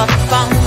up